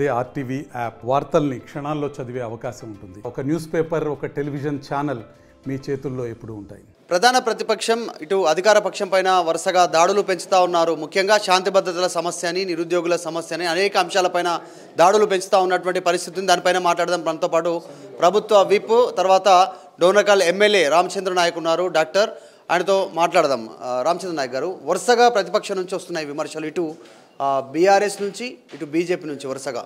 అదే RTV app వార్తల్ని క్షణాల్లో చదివే అవకాశం ఉంటుంది. ఒక న్యూస్ పేపర్ ఒక టెలివిజన్ ఛానల్ మీ చేతుల్లో ఎప్పుడు ఉంటాయి. ప్రధాన ప్రతిపక్షం ఇటు అధికార పక్షం పైన వరుసగా దాడులు పెంచుతూ ఉన్నారు. ముఖ్యంగా శాంతి భద్రతల సమస్యని నిరుద్యోగుల సమస్యని అనేక అంశాలపైన దాడులు పెంచుతూ ఉన్నటువంటి పరిస్థితి దానిపైన మాట్లాడదాం. మనతో పాటు ప్రభుత్వ విప్ తర్వాత డోనకల్ ఎమ్మెల్యే రామచంద్ర నాయక్ ఉన్నారు. డాక్టర్ ఆయనతో మాట్లాడదాం. రామచంద్ర నాయక్ గారు వరుసగా ప్రతిపక్షం నుంచి వస్తున్నాయి విమర్శలు ఇటు బీఆర్ఎస్ నుంచి ఇటు బీజేపీ నుంచి వరుసగా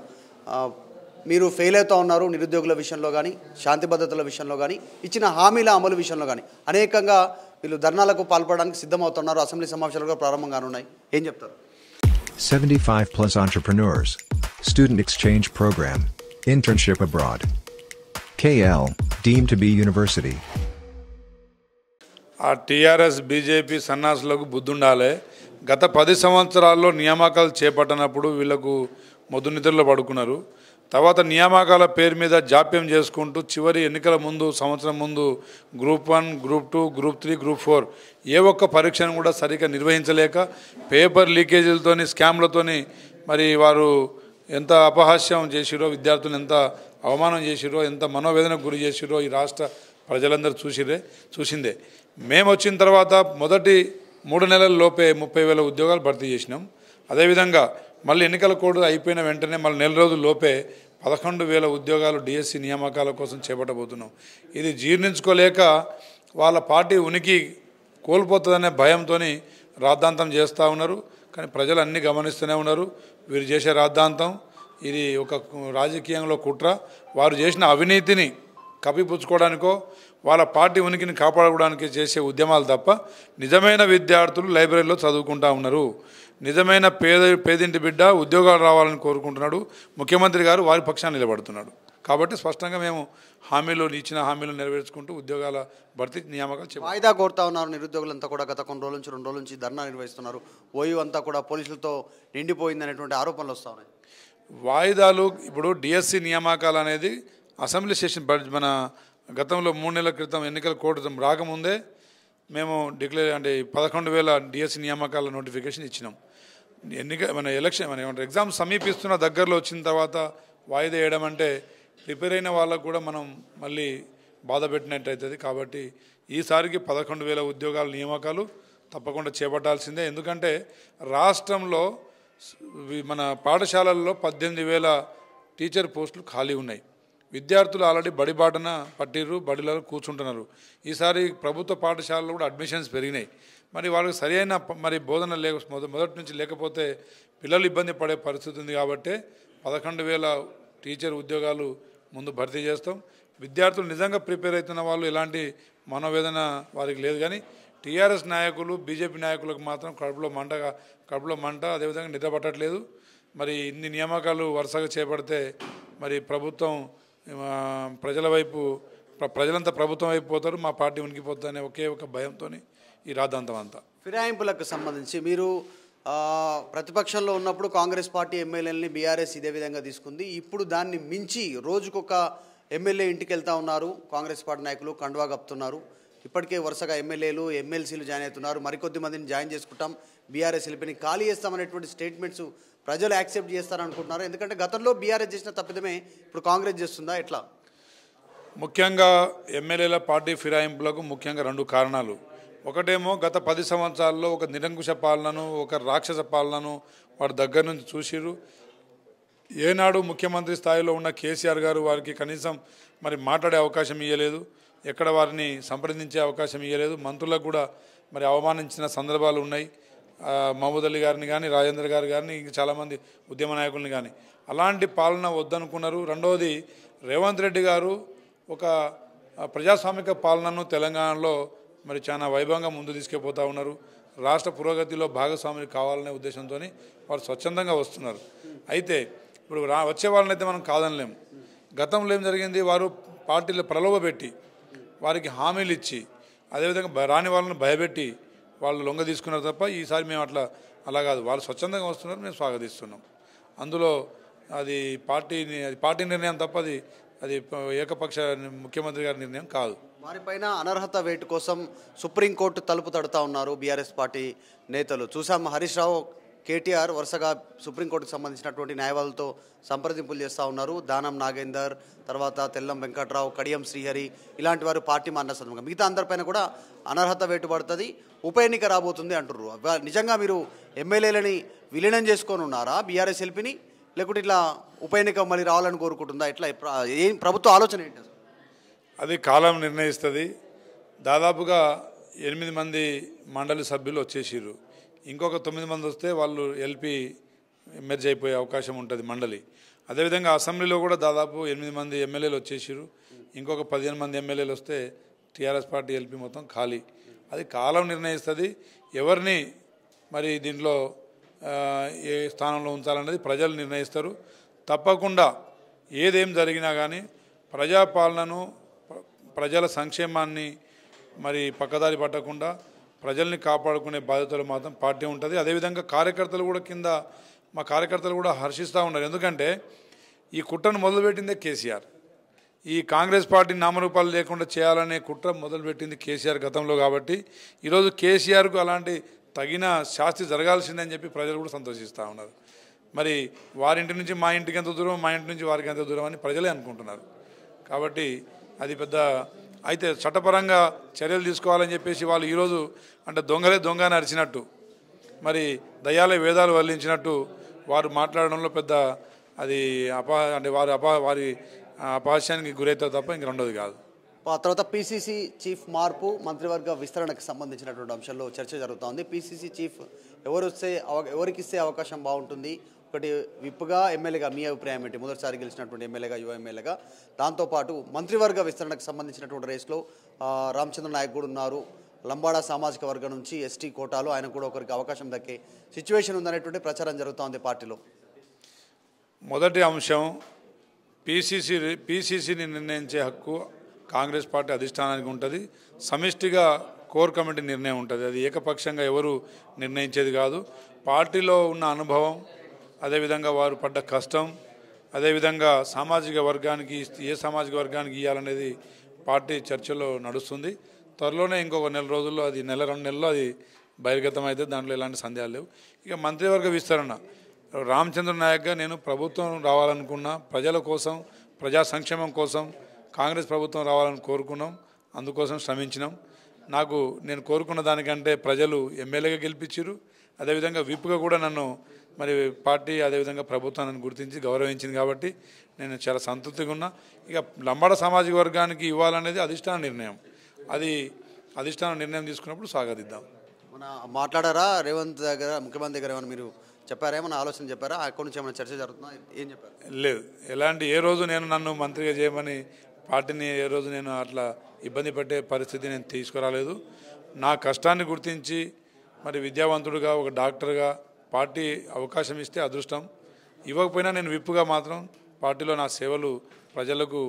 మీరు ఫెయిల్ అవుతూ ఉన్నారు నిరుద్యోగుల విషయంలో కానీ శాంతి భద్రతల విషయంలో కానీ ఇచ్చిన హామీల అమలు విషయంలో కానీ అనేకంగా వీళ్ళు ధర్నాలకు పాల్పడడానికి సిద్ధమవుతున్నారు అసెంబ్లీ సమావేశాలు కూడా ప్రారంభం కానున్నాయి ఏం చెప్తారు 75 plus entrepreneurs. Student exchange program. Internship abroad. KL, deemed to be university. ఆ టీఆర్ఎస్ బీజేపీ సన్నాసులకు బుద్ధి ఉండాలి గత పది సంవత్సరాల్లో నియామకాలు చేపట్టనప్పుడు వీళ్ళకు మొద్దు పడుకున్నారు. తర్వాత నియామకాల పేరు మీద జాప్యం చేసుకుంటూ చివరి ఎన్నికల ముందు సంవత్సరం ముందు group one group two group three group four ఏ ఒక్క పరీక్షను కూడా సరిగ్గా నిర్వహించలేక పేపర్ లీకేజీలతోని స్కామ్లతోని మరి వారు ఎంత అపహాస్యం చేసిరో విద్యార్థులు ఎంత అవమానం చేసిరో ఎంత మనోవేదనకు గురి చేసిరో ఈ రాష్ట్ర ప్రజలందరూ చూసిరే చూసిందే. మేము వచ్చిన తర్వాత మొదటి మూడు నెలల లోపే ముప్పై వేల ఉద్యోగాలు భర్తీ చేసినాం. అదేవిధంగా మళ్ళీ ఎన్నికల కోడ్ అయిపోయిన వెంటనే మళ్ళీ నెల రోజుల లోపే పదకొండు వేల ఉద్యోగాలు డిఎస్సి నియామకాల కోసం చేపట్టబోతున్నాం. ఇది జీర్ణించుకోలేక వాళ్ళ పార్టీ ఉనికి కోల్పోతుందనే భయంతో రాద్ధాంతం చేస్తూ ఉన్నారు. కానీ ప్రజలు అన్నీ గమనిస్తూనే ఉన్నారు. వీరు చేసే రాద్ధాంతం ఇది ఒక రాజకీయంలో కుట్ర. వారు చేసిన అవినీతిని కప్పిపుచ్చుకోవడానికో వాళ్ళ పార్టీ ఉనికిని కాపాడుకోవడానికి చేసే ఉద్యమాలు తప్ప నిజమైన విద్యార్థులు లైబ్రరీలో చదువుకుంటా ఉన్నారు. నిజమైన పేద పేదింటి బిడ్డ ఉద్యోగాలు రావాలని కోరుకుంటున్నాడు. ముఖ్యమంత్రి గారు వారి పక్షాన్ని నిలబడుతున్నాడు. కాబట్టి స్పష్టంగా మేము హామీలు ఇచ్చిన హామీలు నెరవేర్చుకుంటూ ఉద్యోగాల భర్తీ నియామకాలు. వాయిదా కోరుతా ఉన్నారు నిరుద్యోగులంతా కూడా. గత కొన్ని రోజుల నుంచి రెండు రోజుల నుంచి ధర్నా నిర్వహిస్తున్నారు. ఓయూ అంతా కూడా పోలీసులతో నిండిపోయింది అనేటువంటి ఆరోపణలు వస్తూ ఉన్నాయి. వాయిదాలు ఇప్పుడు డిఎస్సి నియామకాలు అనేది అసెంబ్లీ సెషన్ మన గతంలో మూడు నెలల క్రితం ఎన్నికల కోడ్ రాకముందే మేము డిక్లేర్ అంటే పదకొండు వేల డిఎస్సి నియామకాల నోటిఫికేషన్ ఇచ్చినాం. ఎన్నిక మన ఎలక్షన్ మన ఏమంటారు ఎగ్జామ్ సమీపిస్తున్న దగ్గరలో వచ్చిన తర్వాత వాయిదా వేయడం అంటే ప్రిపేర్ అయిన వాళ్ళకు కూడా మనం మళ్ళీ బాధ పెట్టినట్టు అవుతుంది కాబట్టి ఈసారికి పదకొండు వేల ఉద్యోగాల నియామకాలు తప్పకుండా చేపట్టాల్సిందే. ఎందుకంటే రాష్ట్రంలో మన పాఠశాలల్లో పద్దెనిమిది వేల టీచర్ పోస్టులు ఖాళీ ఉన్నాయి. విద్యార్థులు ఆల్రెడీ బడి బాటన పట్టిర్రు బడిలో కూర్చుంటున్నారు. ఈసారి ప్రభుత్వ పాఠశాలలో కూడా అడ్మిషన్స్ పెరిగినాయి. మరి వాళ్ళకి సరైన మరి బోధన లేక మొదటి నుంచి లేకపోతే పిల్లలు ఇబ్బంది పడే పరిస్థితి ఉంది కాబట్టి పదకొండు వేల టీచర్ ఉద్యోగాలు ముందు భర్తీ చేస్తాం. విద్యార్థులు నిజంగా ప్రిపేర్ అవుతున్న వాళ్ళు ఎలాంటి మనోవేదన వారికి లేదు కానీ టీఆర్ఎస్ నాయకులు బీజేపీ నాయకులకు మాత్రం కడుపులో మంటగా కడుపులో మంట అదేవిధంగా నిద్ర పట్టట్లేదు. మరి ఇన్ని నియామకాలు వరుసగా చేపడితే మరి ప్రభుత్వం ప్రజల వైపు ప్ర- ప్రజలంతా ప్రభుత్వం అయిపోతారు మా పార్టీ ఉనికిపోతుంది అనే ఒకే ఒక భయంతో ఈ రాద్ధాంతం అంతా. ఫిరాయింపులకు సంబంధించి మీరు ప్రతిపక్షంలో ఉన్నప్పుడు కాంగ్రెస్ పార్టీ ఎమ్మెల్యేలని బీఆర్ఎస్ ఇదే విధంగా తీసుకుంది. ఇప్పుడు దాన్ని మించి రోజుకొక ఎమ్మెల్యే ఇంటికి వెళ్తూ ఉన్నారు. కాంగ్రెస్ పార్టీ నాయకులు కండువా కప్తున్నారు ఇప్పటికే వరుసగా ఎమ్మెల్యేలు ఎమ్మెల్సీలు జాయిన్ అవుతున్నారు. మరికొద్ది మందిని జాయిన్ చేసుకుంటాం. బీఆర్ఎస్ ఎల్పీని ఖాళీ చేస్తామనేటువంటి స్టేట్మెంట్స్ ప్రజలు యాక్సెప్ట్ చేస్తారనుకుంటున్నారు. ఎందుకంటే గతంలో బీఆర్ఎస్ చేసిన తప్పిదమే ఇప్పుడు కాంగ్రెస్ చేస్తుందా? ఎట్లా? ముఖ్యంగా ఎమ్మెల్యేల పార్టీ ఫిరాయింపులకు ముఖ్యంగా రెండు కారణాలు. ఒకటేమో గత పది సంవత్సరాల్లో ఒక నిరంకుశ పాలనను ఒక రాక్షస పాలనను వారి దగ్గర నుంచి చూసిరు ఏనాడు ముఖ్యమంత్రి స్థాయిలో ఉన్న కేసీఆర్ గారు వారికి కనీసం మరి మాట్లాడే అవకాశం ఇవ్వలేదు ఎక్కడ వారిని సంప్రదించే అవకాశం ఇవ్వలేదు మంత్రులకు కూడా మరి అవమానించిన సందర్భాలు ఉన్నాయి. మహమూద్ అలీ గారిని కానీ రాజేంద్ర గారు గారిని ఇంకా చాలామంది ఉద్యమ నాయకుల్ని కానీ అలాంటి పాలన వద్దనుకున్నారు. రెండవది రేవంత్ రెడ్డి గారు ఒక ప్రజాస్వామిక పాలనను తెలంగాణలో మరి చాలా వైభవంగా ముందు తీసుకుపోతా ఉన్నారు. రాష్ట్ర పురోగతిలో భాగస్వాములు కావాలనే ఉద్దేశంతో వారు స్వచ్ఛందంగా వస్తున్నారు. అయితే ఇప్పుడు రా వచ్చే వాళ్ళనైతే మనం కాదనలేము గతంలో ఏం జరిగింది? వారు పార్టీలో ప్రలోభపెట్టి వారికి హామీలు ఇచ్చి అదేవిధంగా రాని వాళ్ళని భయపెట్టి వాళ్ళు లొంగ తీసుకున్నారు తప్ప ఈసారి మేము అట్లా అలా కాదు. వాళ్ళు స్వచ్ఛందంగా వస్తున్నారు మేము స్వాగతిస్తున్నాం. అందులో అది పార్టీని అది పార్టీ నిర్ణయం తప్ప అది అది ఏకపక్ష ముఖ్యమంత్రి గారి నిర్ణయం కాదు. వారిపైన అనర్హత వేటు కోసం సుప్రీంకోర్టు తలుపు తడుతా ఉన్నారు బీఆర్ఎస్ పార్టీ నేతలు. చూసాం హరీష్ రావు కేటీఆర్ వరుసగా సుప్రీంకోర్టుకు సంబంధించినటువంటి న్యాయవాదులతో సంప్రదింపులు చేస్తూ ఉన్నారు. దానం నాగేందర్ తర్వాత తెల్లం వెంకట్రావు కడియం శ్రీహరి ఇలాంటి వారు పార్టీ మారిన సందర్భంగా. మిగతా అందరిపైన కూడా అనర్హత వేటుపడుతుంది. ఉప ఎన్నిక రాబోతుంది అంటున్నారు నిజంగా మీరు ఎమ్మెల్యేలని విలీనం చేసుకొని ఉన్నారా బీఆర్ఎస్ ఎల్పిని? లేకుంటే ఇట్లా ఉప ఎన్నిక మళ్ళీ రావాలని కోరుకుంటుందా? ఇట్లా ఏం ప్రభుత్వ ఆలోచన ఏంటి అది కాలం నిర్ణయిస్తుంది. దాదాపుగా ఎనిమిది మంది మండలి సభ్యులు వచ్చేసిర్రు. ఇంకొక తొమ్మిది మంది వస్తే వాళ్ళు ఎల్పి మెర్జ్ అయిపోయే అవకాశం ఉంటుంది మండలి. అదేవిధంగా అసెంబ్లీలో కూడా దాదాపు ఎనిమిది మంది ఎమ్మెల్యేలు వచ్చేసిర్రు. ఇంకొక పదిహేను మంది ఎమ్మెల్యేలు వస్తే టీఆర్ఎస్ పార్టీ ఎల్పి మొత్తం ఖాళీ. అది కాలం నిర్ణయిస్తుంది. ఎవరిని మరి దీంట్లో ఏ స్థానంలో ఉంచాలన్నది ప్రజలు నిర్ణయిస్తారు. తప్పకుండా ఏదేం జరిగినా కానీ ప్రజాపాలనను ప్రజల సంక్షేమాన్ని మరి పక్కదారి పట్టకుండా ప్రజల్ని కాపాడుకునే బాధ్యతలు మాత్రం పార్టీ ఉంటుంది. అదేవిధంగా కార్యకర్తలు కూడా కింద మా కార్యకర్తలు కూడా హర్షిస్తూ ఉన్నారు. ఎందుకంటే ఈ కుట్రను మొదలుపెట్టిందే కేసీఆర్. ఈ కాంగ్రెస్ పార్టీ నామరూపాలు లేకుండా చేయాలనే కుట్ర మొదలుపెట్టింది కేసీఆర్ గతంలో కాబట్టి ఈరోజు కేసీఆర్కు అలాంటి తగిన శాస్తి జరగాల్సిందని చెప్పి ప్రజలు కూడా సంతోషిస్తూ ఉన్నారు. మరి వారింటి నుంచి మా ఇంటికి ఎంత దూరం మా ఇంటి నుంచి వారికి ఎంత దూరం అని ప్రజలే అనుకుంటున్నారు. కాబట్టి అది పెద్ద అయితే చట్టపరంగా చర్యలు తీసుకోవాలని చెప్పేసి వాళ్ళు ఈరోజు అంటే దొంగలే దొంగ నడిచినట్టు మరి దయాలే వేదాలు వల్లించినట్టు వారు మాట్లాడడంలో పెద్ద అది అపా అంటే వారి అపా వారి అపహాస్యానికి గురవుతారు తప్ప ఇంక రెండోది కాదు. ఆ తర్వాత పీసీసీ చీఫ్ మార్పు మంత్రివర్గ విస్తరణకు సంబంధించినటువంటి అంశంలో చర్చ జరుగుతోంది. పీసీసీ చీఫ్ ఎవరు వస్తే ఎవరికి ఇస్తే అవకాశం బాగుంటుంది? ఒకటి విప్గా ఎమ్మెల్యేగా మీ అభిప్రాయం ఏంటి? మొదటిసారి గెలిచినటువంటి ఎమ్మెల్యేగా యువ ఎమ్మెల్యేగా. దాంతోపాటు మంత్రివర్గ విస్తరణకు సంబంధించినటువంటి రేస్లో రామచంద్ర నాయక్ కూడా ఉన్నారు. లంబాడా సామాజిక వర్గం నుంచి ఎస్టీ కోటాలో ఆయన కూడా ఒకరికి అవకాశం దక్కే సిచ్యువేషన్ ఉందనేటువంటి ప్రచారం జరుగుతోంది పార్టీలో. మొదటి అంశం పీసీసీ పీసీసీని నిర్ణయించే హక్కు కాంగ్రెస్ పార్టీ అధిష్టానానికి ఉంటుంది. సమిష్టిగా కోర్ కమిటీ నిర్ణయం ఉంటుంది. అది ఏకపక్షంగా ఎవరు నిర్ణయించేది కాదు. పార్టీలో ఉన్న అనుభవం అదేవిధంగా వారు పడ్డ కష్టం అదేవిధంగా సామాజిక వర్గానికి ఏ సామాజిక వర్గానికి ఇవ్వాలనేది పార్టీ చర్చలో నడుస్తుంది. త్వరలోనే ఇంకొక నెల రోజుల్లో అది నెల రెండు నెలల్లో అది బహిర్గతం అయితే దాంట్లో ఎలాంటి సందేహాలు లేవు. ఇక మంత్రివర్గ విస్తరణ. రామచంద్ర నాయక్గా నేను ప్రభుత్వం రావాలనుకున్నా ప్రజల కోసం ప్రజా సంక్షేమం కోసం కాంగ్రెస్ ప్రభుత్వం రావాలని కోరుకున్నాం. అందుకోసం శ్రమించినాం. నాకు నేను కోరుకున్న దానికంటే ప్రజలు ఎమ్మెల్యేగా గెలిపించారు అదేవిధంగా విప్గా కూడా నన్ను మరి పార్టీ అదేవిధంగా ప్రభుత్వం నన్ను గుర్తించి గౌరవించింది కాబట్టి నేను చాలా సంతృప్తిగా ఉన్నా. ఇక లంబాడ సామాజిక వర్గానికి ఇవ్వాలనేది అధిష్టాన నిర్ణయం. అది అధిష్టానం నిర్ణయం తీసుకున్నప్పుడు స్వాగతిద్దాం మన మాట్లాడారా? రేవంత్ దగ్గర ముఖ్యమంత్రి దగ్గర ఏమైనా మీరు చెప్పారా? ఏమైనా ఆలోచన చెప్పారా? అక్కడి నుంచి ఏమైనా చర్చ జరుగుతుందా? ఏం చెప్పారు? లేదు. ఎలాంటి ఏ రోజు నేను నన్ను మంత్రిగా చేయమని పార్టీని ఏ రోజు నేను అట్లా ఇబ్బంది పెట్టే పరిస్థితి నేను తీసుకురాలేదు. నా కష్టాన్ని గుర్తించి మరి విద్యావంతుడుగా ఒక డాక్టర్గా పార్టీ అవకాశం ఇస్తే అదృష్టం. ఇవ్వకపోయినా నేను విప్పుగా మాత్రం పార్టీలో నా సేవలు ప్రజలకు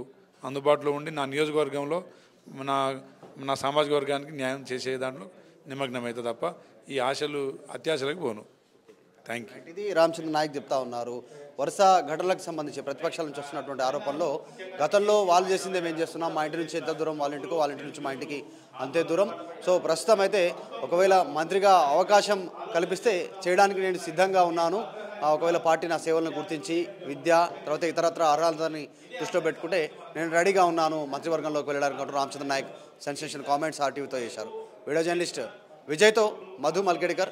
అందుబాటులో ఉండి నా నియోజకవర్గంలో నా నా సామాజిక వర్గానికి న్యాయం చేసే దాంట్లో నిమగ్నమైతే తప్ప ఈ ఆశలు అత్యాశలకు పోను. థ్యాంక్ యూ ఇది రామచంద్ర నాయక్ చెప్తా ఉన్నారు. వరుస ఘటనలకు సంబంధించి ప్రతిపక్షాల నుంచి వస్తున్నటువంటి ఆరోపణలో గతంలో వాళ్ళు చేసిందే మేము చేస్తున్నాం? మా ఇంటి నుంచి ఎంత దూరం వాళ్ళ ఇంటికో వాళ్ళ ఇంటి నుంచి మా ఇంటికి అంతే దూరం. సో ప్రస్తుతం అయితే ఒకవేళ మంత్రిగా అవకాశం కల్పిస్తే చేయడానికి నేను సిద్ధంగా ఉన్నాను. ఒకవేళ పార్టీ నా సేవలను గుర్తించి విద్య తర్వాత ఇతరత్ర అర్హతని దృష్టిలో పెట్టుకుంటే నేను రెడీగా ఉన్నాను. మంత్రివర్గంలోకి వెళ్ళడానికి అంటూ రామచంద్ర నాయక్ సెన్సేషన్ కామెంట్స్ ఆర్టీవీతో చేశారు. వీడియో జర్నలిస్ట్ విజయ్తో మధు మల్కేడికర్.